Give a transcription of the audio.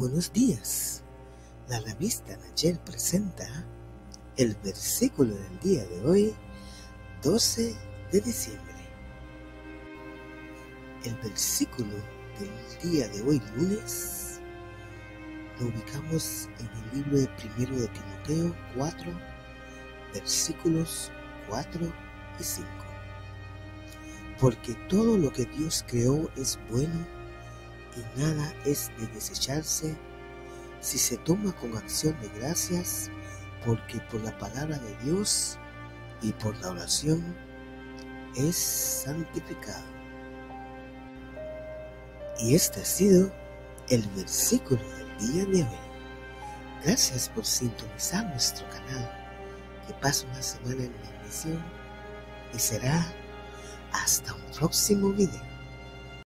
Buenos días. La revista Nayel presenta el versículo del día de hoy, 12 de diciembre. El versículo del día de hoy, lunes, lo ubicamos en el libro de primero de Timoteo 4, versículos 4 y 5. Porque todo lo que Dios creó es bueno y nada es de desecharse si se toma con acción de gracias, porque por la palabra de Dios y por la oración es santificado. Y este ha sido el versículo del día de hoy. Gracias por sintonizar nuestro canal. Que pase una semana en bendición y será hasta un próximo video.